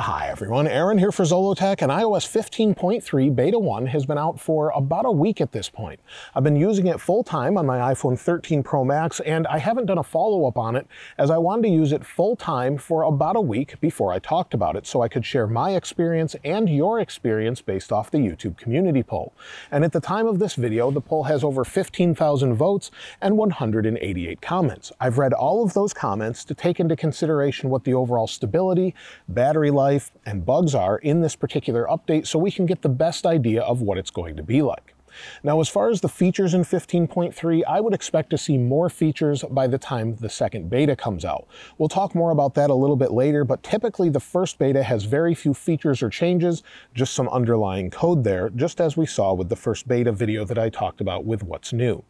Hi everyone, Aaron here for Zollotech and iOS 15.3 Beta 1 has been out for about a week at this point. I've been using it full time on my iPhone 13 Pro Max and I haven't done a follow-up on it as I wanted to use it full time for about a week before I talked about it so I could share my experience and your experience based off the YouTube community poll. And at the time of this video, the poll has over 15,000 votes and 188 comments. I've read all of those comments to take into consideration what the overall stability, battery life, life and bugs are in this particular update so we can get the best idea of what it's going to be like. Now, as far as the features in 15.3, I would expect to see more features by the time the second beta comes out. We'll talk more about that a little bit later, but typically the first beta has very few features or changes, just some underlying code there, just as we saw with the first beta video that I talked about with what's new.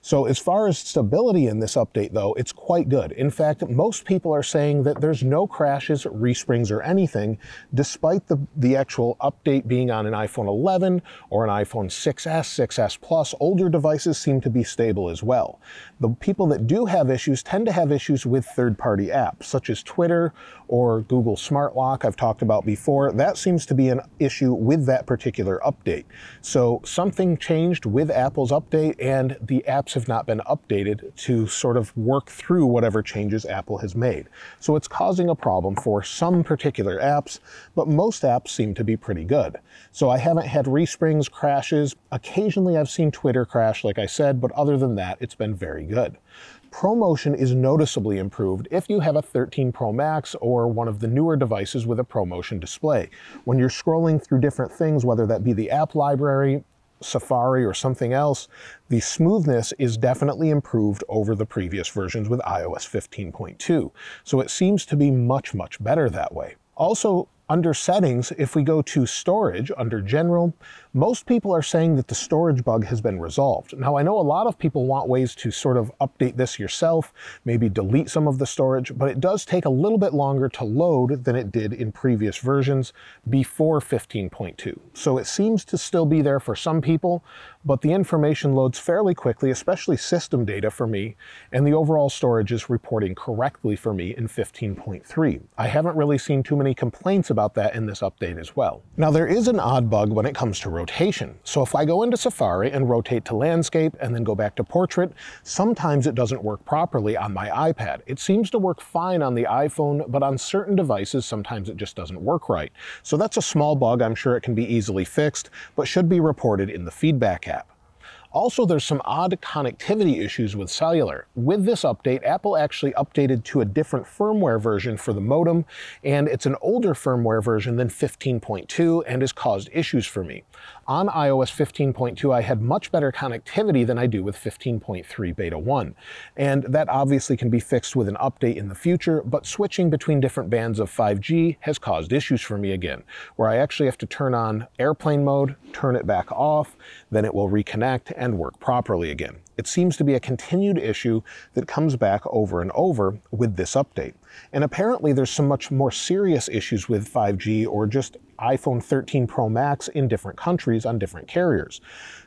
So as far as stability in this update though, it's quite good. In fact, most people are saying that there's no crashes, resprings, or anything, despite the, the actual update being on an iPhone 11 or an iPhone 6S, 6S Plus. Older devices seem to be stable as well. The people that do have issues tend to have issues with third-party apps, such as Twitter or Google Smart Lock I've talked about before. That seems to be an issue with that particular update. So something changed with Apple's update and the apps have not been updated to sort of work through whatever changes Apple has made. So it's causing a problem for some particular apps, but most apps seem to be pretty good. So I haven't had resprings, crashes. Occasionally I've seen Twitter crash, like I said, but other than that, it's been very good. ProMotion is noticeably improved if you have a 13 Pro Max or one of the newer devices with a ProMotion display. When you're scrolling through different things, whether that be the app library, Safari or something else, the smoothness is definitely improved over the previous versions with iOS 15.2. So it seems to be much, much better that way. Also, under settings, if we go to storage under general, most people are saying that the storage bug has been resolved. Now, I know a lot of people want ways to sort of update this yourself, maybe delete some of the storage, but it does take a little bit longer to load than it did in previous versions before 15.2. So it seems to still be there for some people, but the information loads fairly quickly, especially system data for me, and the overall storage is reporting correctly for me in 15.3. I haven't really seen too many complaints about that in this update as well. Now there is an odd bug when it comes to rotation. So if I go into Safari and rotate to landscape and then go back to portrait, sometimes it doesn't work properly on my iPad. It seems to work fine on the iPhone, but on certain devices, sometimes it just doesn't work right. So that's a small bug. I'm sure it can be easily fixed, but should be reported in the feedback app. Also, there's some odd connectivity issues with cellular. With this update, Apple actually updated to a different firmware version for the modem, and it's an older firmware version than 15.2 and has caused issues for me. On iOS 15.2, I had much better connectivity than I do with 15.3 Beta 1. And that obviously can be fixed with an update in the future, but switching between different bands of 5G has caused issues for me again, where I actually have to turn on airplane mode, turn it back off, then it will reconnect and work properly again. It seems to be a continued issue that comes back over and over with this update. And apparently there's some much more serious issues with 5G or just iPhone 13 Pro Max in different countries on different carriers.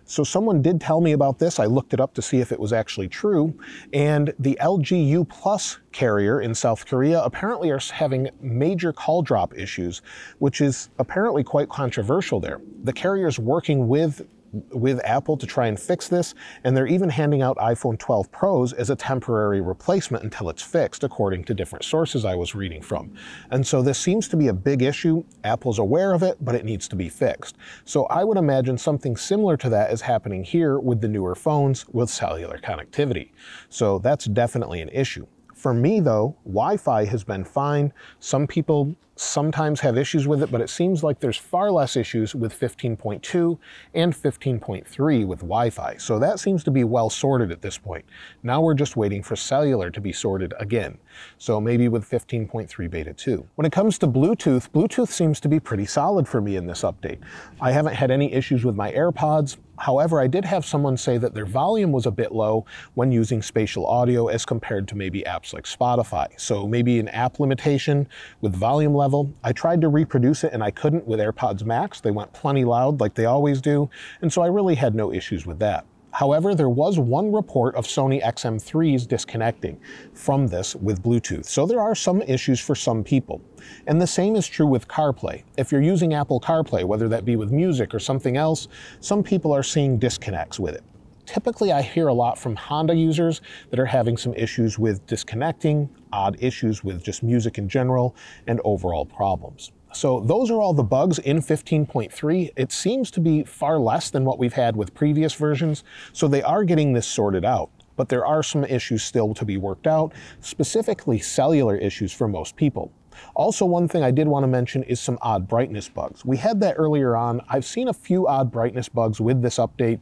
So someone did tell me about this. I looked it up to see if it was actually true. And the LG U Plus carrier in South Korea apparently are having major call drop issues, which is apparently quite controversial there. The carrier's working with with Apple to try and fix this, and they're even handing out iPhone 12 Pros as a temporary replacement until it's fixed, according to different sources I was reading from. And so this seems to be a big issue. Apple's aware of it, but it needs to be fixed. So I would imagine something similar to that is happening here with the newer phones with cellular connectivity. So that's definitely an issue. For me though, Wi-Fi has been fine. Some people sometimes have issues with it, but it seems like there's far less issues with 15.2 and 15.3 with Wi-Fi. So that seems to be well sorted at this point. Now we're just waiting for cellular to be sorted again. So maybe with 15.3 beta 2. When it comes to Bluetooth, Bluetooth seems to be pretty solid for me in this update. I haven't had any issues with my AirPods. However, I did have someone say that their volume was a bit low when using spatial audio as compared to maybe apps like Spotify. So maybe an app limitation with volume level. I tried to reproduce it and I couldn't with AirPods Max. They went plenty loud like they always do, and so I really had no issues with that. However, there was one report of Sony XM3s disconnecting from this with Bluetooth, so there are some issues for some people. And the same is true with CarPlay. If you're using Apple CarPlay, whether that be with music or something else, some people are seeing disconnects with it. Typically, I hear a lot from Honda users that are having some issues with disconnecting, odd issues with just music in general, and overall problems. So those are all the bugs in 15.3. It seems to be far less than what we've had with previous versions, so they are getting this sorted out. But there are some issues still to be worked out, specifically cellular issues for most people. Also, one thing I did want to mention is some odd brightness bugs. We had that earlier on. I've seen a few odd brightness bugs with this update.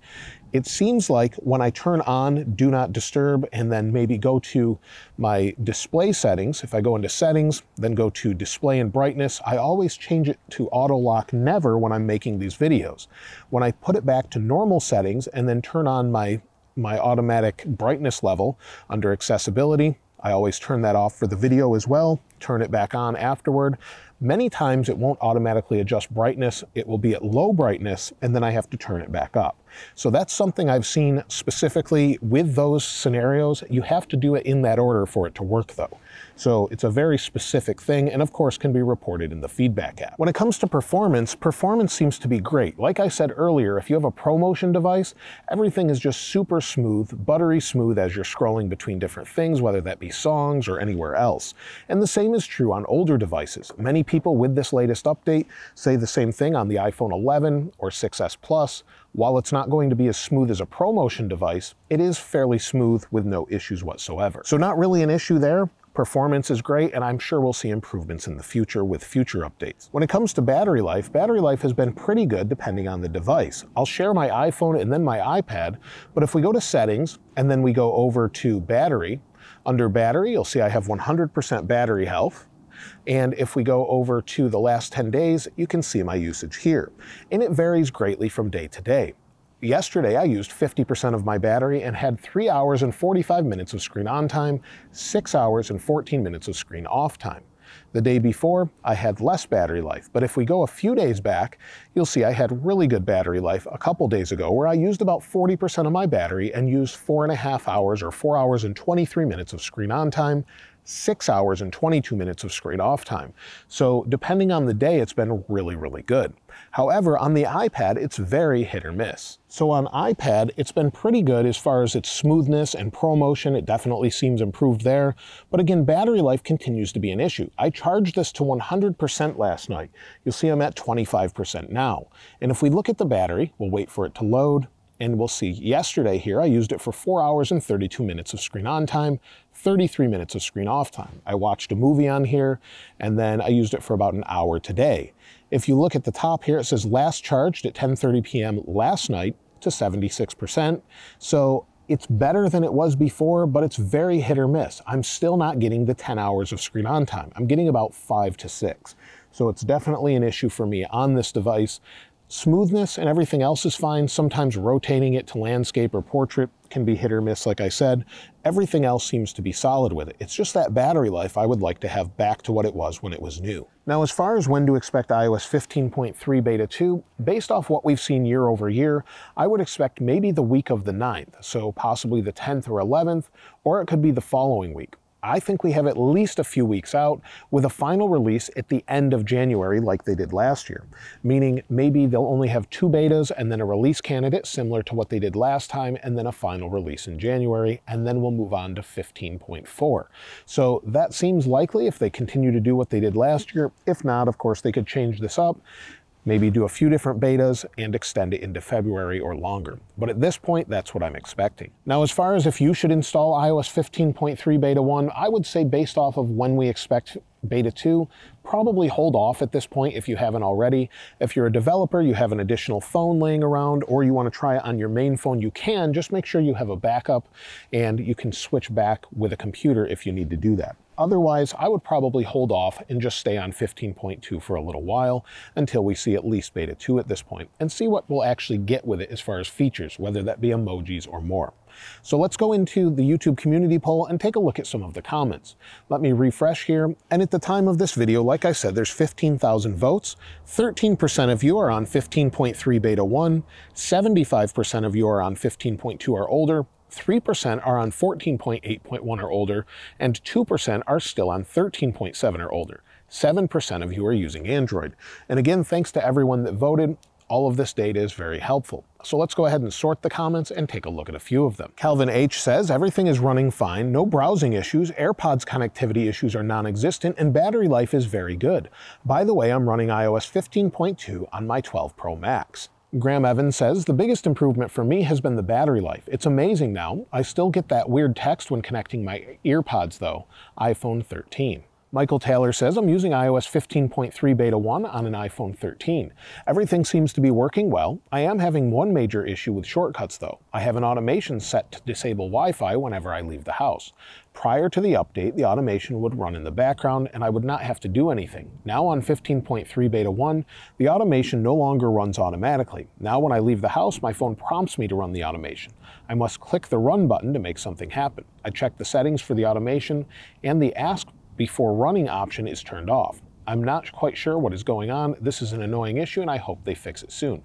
It seems like when I turn on Do Not Disturb and then maybe go to my display settings, if I go into settings, then go to display and brightness, I always change it to auto lock never when I'm making these videos. When I put it back to normal settings and then turn on my my automatic brightness level under accessibility, I always turn that off for the video as well, turn it back on afterward. Many times it won't automatically adjust brightness. It will be at low brightness and then I have to turn it back up. So that's something I've seen specifically with those scenarios. You have to do it in that order for it to work though. So it's a very specific thing and of course can be reported in the feedback app. When it comes to performance, performance seems to be great. Like I said earlier, if you have a ProMotion device, everything is just super smooth, buttery smooth as you're scrolling between different things, whether that be songs or anywhere else. And the same is true on older devices. Many people with this latest update say the same thing on the iPhone 11 or 6S Plus. While it's not going to be as smooth as a ProMotion device, it is fairly smooth with no issues whatsoever. So not really an issue there. Performance is great, and I'm sure we'll see improvements in the future with future updates. When it comes to battery life, battery life has been pretty good depending on the device. I'll share my iPhone and then my iPad, but if we go to settings and then we go over to battery, under battery, you'll see I have 100% battery health. And if we go over to the last 10 days, you can see my usage here. And it varies greatly from day to day. Yesterday, I used 50% of my battery and had 3 hours and 45 minutes of screen on time, 6 hours and 14 minutes of screen off time. The day before, I had less battery life, but if we go a few days back, you'll see I had really good battery life a couple days ago where I used about 40% of my battery and used 4.5 hours or 4 hours and 23 minutes of screen on time, six hours and 22 minutes of screen off time. So depending on the day, it's been really, really good. However, on the iPad, it's very hit or miss. So on iPad, it's been pretty good as far as its smoothness and ProMotion. It definitely seems improved there. But again, battery life continues to be an issue. I charged this to 100% last night. You'll see I'm at 25% now. And if we look at the battery, we'll wait for it to load, and we'll see yesterday here, I used it for 4 hours and 32 minutes of screen on time, 33 minutes of screen off time. I watched a movie on here, and then I used it for about an hour today. If you look at the top here, it says last charged at 10.30 p.m. last night to 76%. So it's better than it was before, but it's very hit or miss. I'm still not getting the 10 hours of screen on time. I'm getting about five to six. So it's definitely an issue for me on this device. Smoothness and everything else is fine. Sometimes rotating it to landscape or portrait can be hit or miss, like I said. Everything else seems to be solid with it. It's just that battery life I would like to have back to what it was when it was new. Now, as far as when to expect iOS 15.3 Beta 2, based off what we've seen year over year, I would expect maybe the week of the 9th, so possibly the 10th or 11th, or it could be the following week. I think we have at least a few weeks out with a final release at the end of January like they did last year, meaning maybe they'll only have two betas and then a release candidate similar to what they did last time and then a final release in January and then we'll move on to 15.4. So that seems likely if they continue to do what they did last year. If not, of course, they could change this up maybe do a few different betas and extend it into February or longer. But at this point, that's what I'm expecting. Now, as far as if you should install iOS 15.3 Beta 1, I would say based off of when we expect Beta 2, probably hold off at this point if you haven't already. If you're a developer, you have an additional phone laying around, or you want to try it on your main phone, you can. Just make sure you have a backup and you can switch back with a computer if you need to do that. Otherwise, I would probably hold off and just stay on 15.2 for a little while until we see at least beta 2 at this point and see what we'll actually get with it as far as features, whether that be emojis or more. So let's go into the YouTube community poll and take a look at some of the comments. Let me refresh here, and at the time of this video, like I said, there's 15,000 votes. 13% of you are on 15.3 beta 1, 75% of you are on 15.2 or older, 3% are on 14.8.1 or older, and 2% are still on 13.7 or older. 7% of you are using Android. And again, thanks to everyone that voted. All of this data is very helpful. So let's go ahead and sort the comments and take a look at a few of them. Calvin H says, everything is running fine, no browsing issues, AirPods connectivity issues are non-existent, and battery life is very good. By the way, I'm running iOS 15.2 on my 12 Pro Max. Graham Evans says, the biggest improvement for me has been the battery life. It's amazing now. I still get that weird text when connecting my earpods though. iPhone 13. Michael Taylor says, I'm using iOS 15.3 Beta 1 on an iPhone 13. Everything seems to be working well. I am having one major issue with shortcuts though. I have an automation set to disable Wi-Fi whenever I leave the house. Prior to the update, the automation would run in the background and I would not have to do anything. Now on 15.3 Beta 1, the automation no longer runs automatically. Now when I leave the house, my phone prompts me to run the automation. I must click the run button to make something happen. I check the settings for the automation and the ask before running option is turned off. I'm not quite sure what is going on. This is an annoying issue and I hope they fix it soon.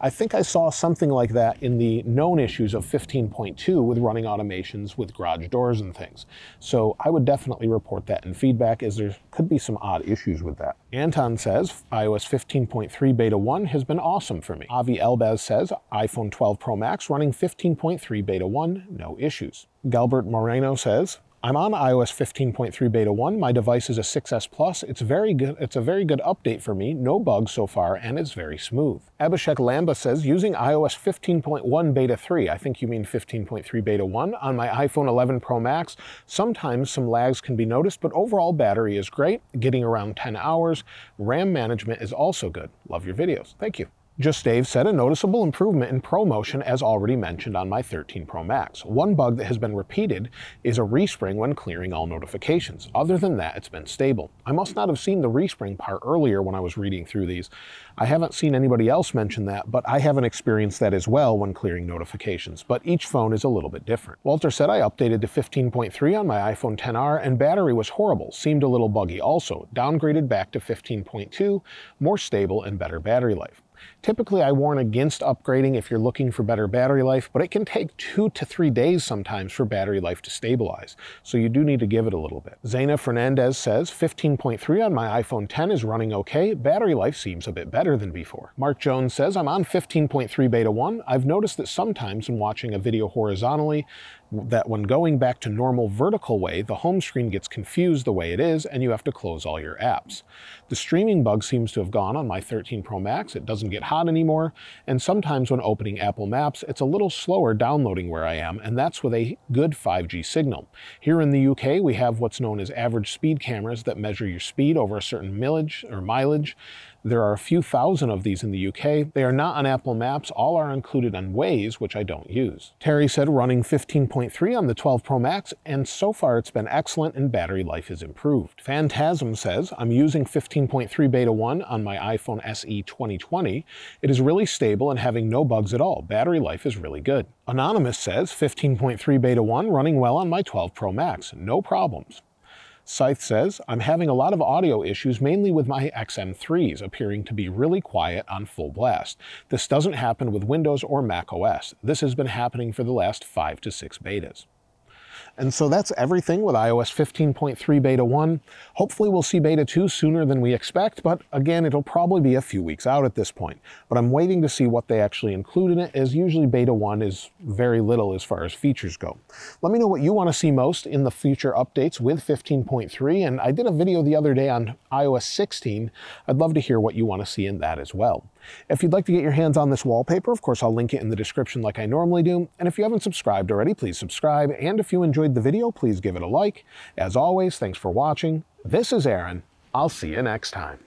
I think I saw something like that in the known issues of 15.2 with running automations with garage doors and things. So I would definitely report that in feedback as there could be some odd issues with that. Anton says iOS 15.3 beta 1 has been awesome for me. Avi Elbaz says iPhone 12 Pro Max running 15.3 beta 1, no issues. Galbert Moreno says I'm on iOS 15.3 beta 1. My device is a 6S Plus. It's very good. It's a very good update for me. No bugs so far, and it's very smooth. Abhishek Lamba says, using iOS 15.1 beta 3, I think you mean 15.3 beta 1, on my iPhone 11 Pro Max. Sometimes some lags can be noticed, but overall battery is great, getting around 10 hours. RAM management is also good. Love your videos. Thank you. Just Dave said a noticeable improvement in ProMotion as already mentioned on my 13 Pro Max. One bug that has been repeated is a respring when clearing all notifications. Other than that, it's been stable. I must not have seen the respring part earlier when I was reading through these. I haven't seen anybody else mention that, but I haven't experienced that as well when clearing notifications, but each phone is a little bit different. Walter said I updated to 15.3 on my iPhone 10R and battery was horrible, seemed a little buggy also. Downgraded back to 15.2, more stable and better battery life. Typically, I warn against upgrading if you're looking for better battery life, but it can take two to three days sometimes for battery life to stabilize, so you do need to give it a little bit. Zaina Fernandez says, 15.3 on my iPhone 10 is running okay, battery life seems a bit better than before. Mark Jones says, I'm on 15.3 beta 1. I've noticed that sometimes when watching a video horizontally, that when going back to normal vertical way, the home screen gets confused the way it is and you have to close all your apps. The streaming bug seems to have gone on my 13 Pro Max. It doesn't get hot anymore. And sometimes when opening Apple Maps, it's a little slower downloading where I am, and that's with a good 5G signal. Here in the UK, we have what's known as average speed cameras that measure your speed over a certain millage or mileage. There are a few thousand of these in the UK. They are not on Apple Maps. All are included on Waze, which I don't use. Terry said running 15.3 on the 12 Pro Max, and so far it's been excellent and battery life is improved. Phantasm says, I'm using 15.3 Beta 1 on my iPhone SE 2020. It is really stable and having no bugs at all. Battery life is really good. Anonymous says, 15.3 Beta 1 running well on my 12 Pro Max. No problems. Scythe says, I'm having a lot of audio issues, mainly with my XM3s appearing to be really quiet on full blast. This doesn't happen with Windows or Mac OS. This has been happening for the last five to six betas. And so that's everything with iOS 15.3 Beta 1. Hopefully we'll see Beta 2 sooner than we expect, but again, it'll probably be a few weeks out at this point. But I'm waiting to see what they actually include in it, as usually Beta 1 is very little as far as features go. Let me know what you want to see most in the future updates with 15.3, and I did a video the other day on iOS 16. I'd love to hear what you want to see in that as well. If you'd like to get your hands on this wallpaper, of course, I'll link it in the description like I normally do. And if you haven't subscribed already, please subscribe. And if you enjoyed the video, please give it a like. As always, thanks for watching. This is Aaron. I'll see you next time.